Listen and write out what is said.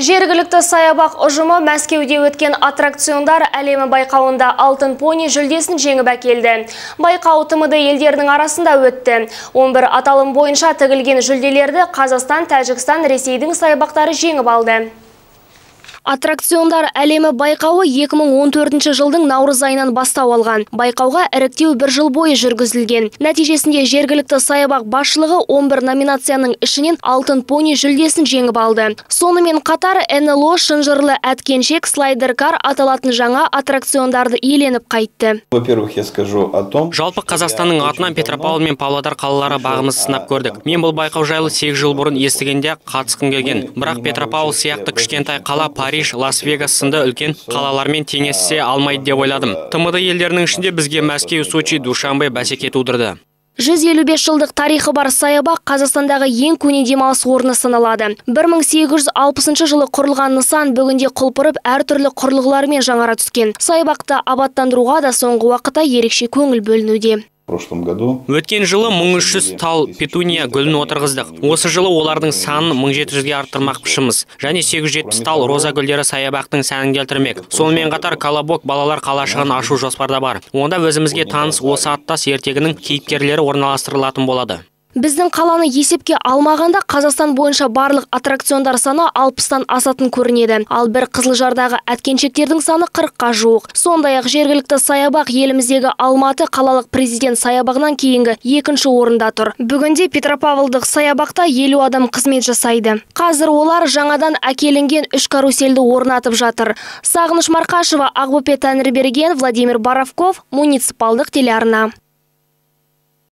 Жергілікті саябақ ұжымы Мәскеуде өткен аттракциондар әлемі байқауында алтын пони жүлдесін жеңіп әкелді. Байқау тымыды елдерінің арасында өтті. 11 аталым бойынша тігілген жүлделерді Қазақстан, Тәжікстан, Ресейдің саябақтары жеңіп алды. Аттракциондар әлемі байқауы 2014 жылдың наурыз айынан бастау алған. Байқауға іріктеу бір жыл бойы жүргізілген. Нәтижесінде жергілікті саябақ басшылығы 11 номинацияның ішінен алтын пони жүлдесін жеңіп алды. Сонымен қатар НЛО шынжырлы әткеншек слайдер-кар аталатын жаңа аттракциондарды иеленіп қайтты. Во-первых, я скажу о том... Жалпы Қазақстанның атынан Петропавл мен Павлодар қалалары бағымыз сынап көрдік. Мен бұл байқау жайлы 8 жыл бұрын естігенде қатысқым келген. Бірақ Петропавл сияқты кішкентай қала париж лас вегас сынды үлкен қалалармен теңесе алмайды деп ойладым тмд елдерінің ішінде бізге мәскеу сочи душанбе бәсеке тудырды 155 жылдық тарихы бар саябақ Қазақстандағы ең көне демалыс орны саналады. 1860 жылы құрылған нысан бүгінде құлпырып әртүрлі құрылғылармен жаңара түскен. Саябақты абаттандыруға да соңғы уақытта ерекше көңіл бөлінуде прошлом году. Өткен жылы 1300 тал петуния гүлін отырғыздық. Осы жылы олардың санын 1700-ге арттырмақпышымыз. Және 870 тал роза гүлдері саябақтың сәнін келтірмек. Сонымен қатар Колобок балалар қалашығын ашу жоспарда бар. Онда өзімізге таныс осы аттас ертегінің кейіпкерлері орналастырылатын болады Біздің қаланы есепке алмағанда Қазақстан бойынша барлық аттракциондар саны 60-тан асатын көрінеді. Ал бір Қызылжардағы әткеншектердің саны 40-қа жуық. Сондай-ақ жергілікті саябақ еліміздегі Алматы қалалық президент саябағынан кейінгі екінші орында тұр. Бүгінде Петропавлдық саябақта елу адам қызмет жасайды. Қазір олар жаңадан әкелінген үш каруселді орнатып жатыр. Сағыныш Марқашева, Ақбөпе Тәңірберген, Владимир Боровков, муниципалдық телеарна.